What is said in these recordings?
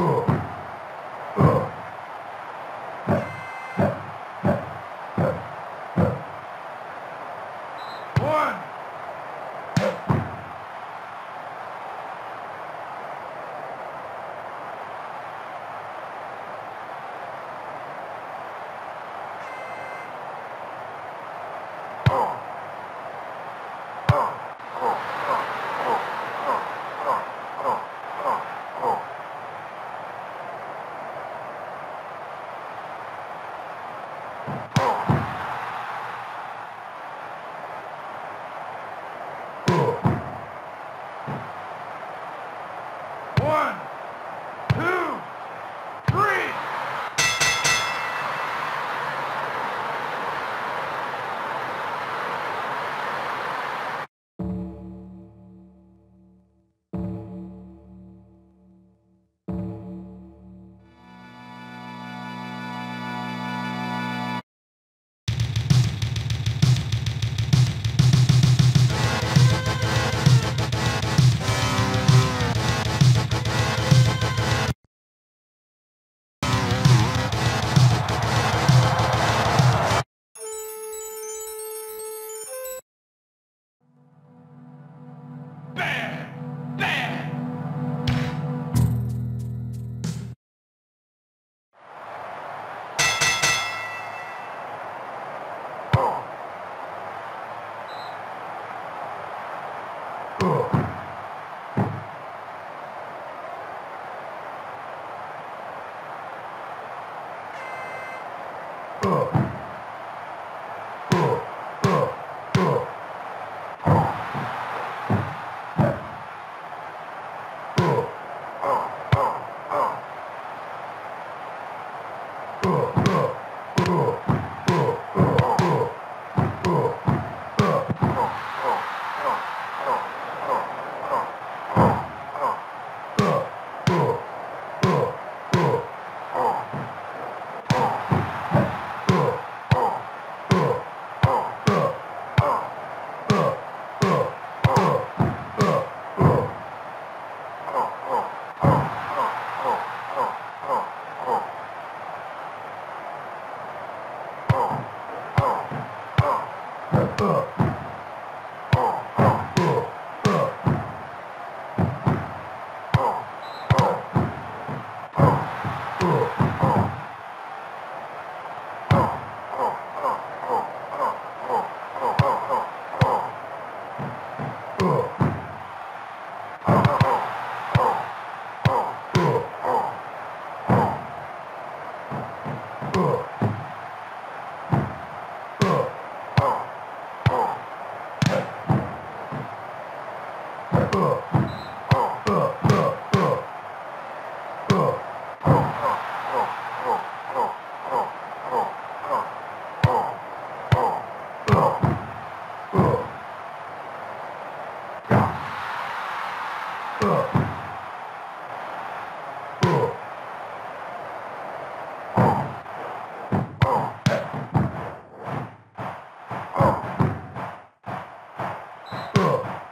Michael. Ugh.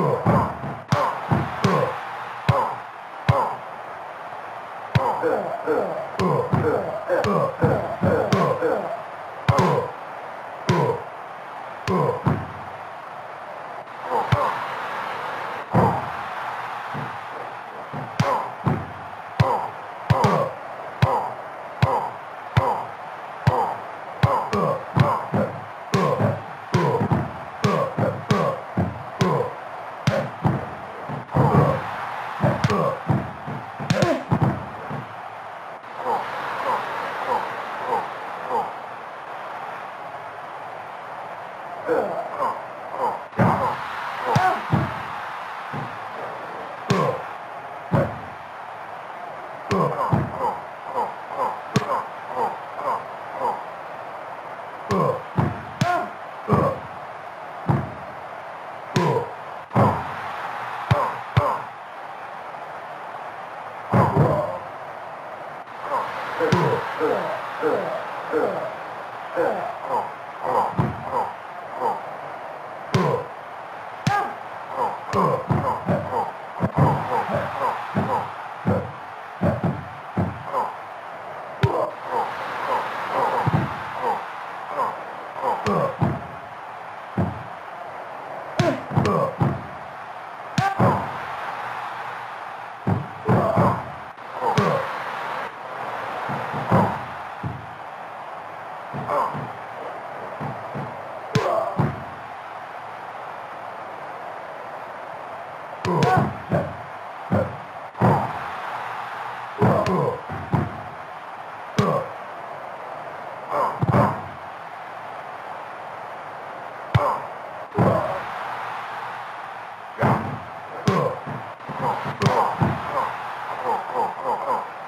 Cool. Ugh. Oh, oh, oh, oh.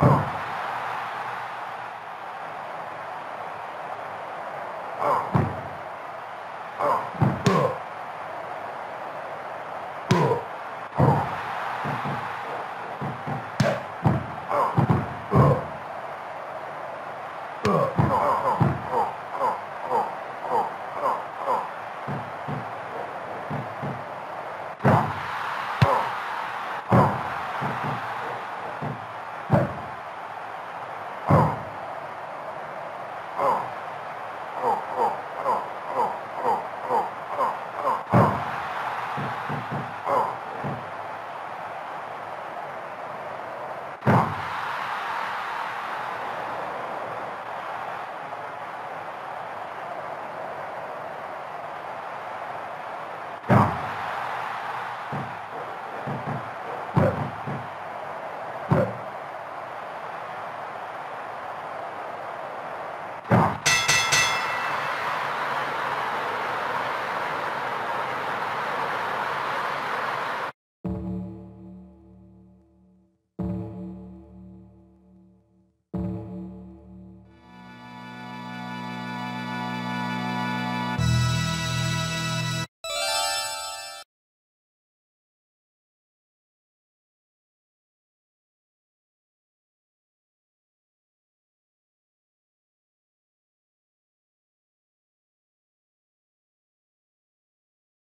Oh.